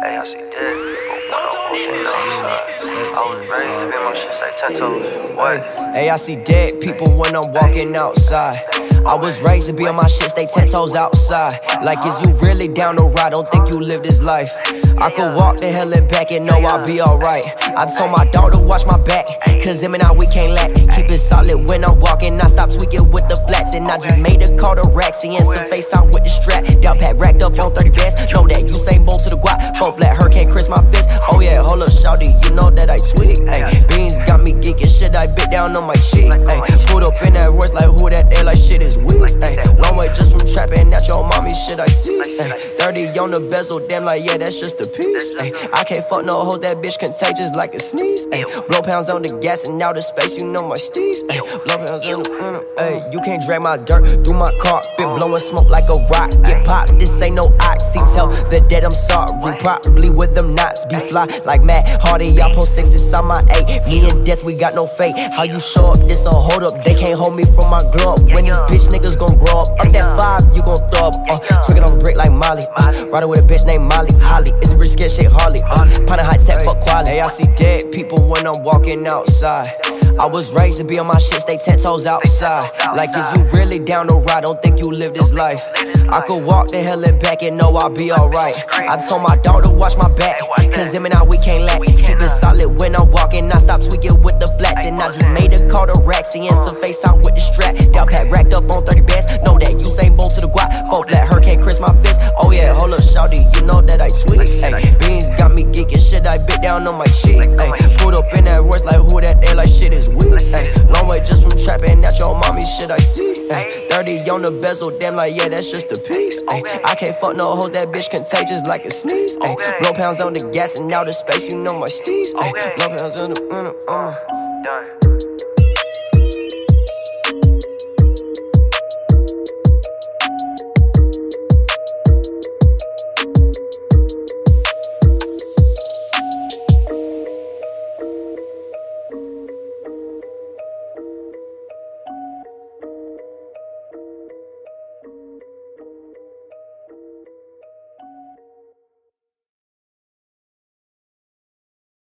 I see dead people I was raised to be on my shit toes. What? Hey, I see dead people when I'm walking outside. I was raised to be on my shit, stay ten toes outside. Like, is you really down to ride? Don't think you live this life. I could walk the hell and back and know I'll be alright. I told my daughter watch my back, cause him and I we can't lack. Keep it solid when I'm walking, I stop tweaking with the flats. And I just made a call to Raxy and some face out with the strap. Down pat racked up on 30 bands. Know that you say bolt to the guap. Both flat hurricane Chris my fist. Oh yeah, hold up, shawty, you know that I sweet. Ay, beans got me geeking shit, I bit down on my sheet. Ay, pulled up in that voice like who that there like shit is weak. Ay, long way just from trapping at your mommy shit I see. Ay, 30 on the bezel, damn like yeah, that's just a piece. Ay, I can't fuck no hoes, that bitch contagious like a sneeze. Ay, blow pounds on the gas and out of space, you know my steez. Ay, blow pounds on the, uh, ay, you can't drag my dirt through my carpet, blowing smoke like a rock. Get pop, this ain't no oxy. Tell the dead I'm sorry, probably with them knots be fly like Matt Hardy. I post six inside my eight. Me and death, we got no fate. How you show up? This a hold up. They can't hold me from my glow up. When these bitch niggas gon' grow up, up that five, you gon' throw up. Uh, twigging off a brick like Molly. Uh, riding with a bitch named Molly. Holly, it's a risky shit, Harley. Uh, of high tech, fuck quality. Hey, I see dead people when I'm walking outside. I was raised to be on my shit, stay ten toes outside. Like, is you really down to ride? Don't think you live this life. I could walk the hell and back and know I'll be alright. I told my daughter watch my back, cause him and I we can't lack. Keep it solid when I'm walking, I stop tweaking with the flats. And I just made a call to Raxy and some face shit I see. Ay, 30 on the bezel, damn like yeah, that's just a piece. Ay, I can't fuck no hoes, that bitch contagious like a sneeze. Ay, blow pounds on the gas and out of space, you know my steez. Ay, blow pounds on the, uh, uh. Done.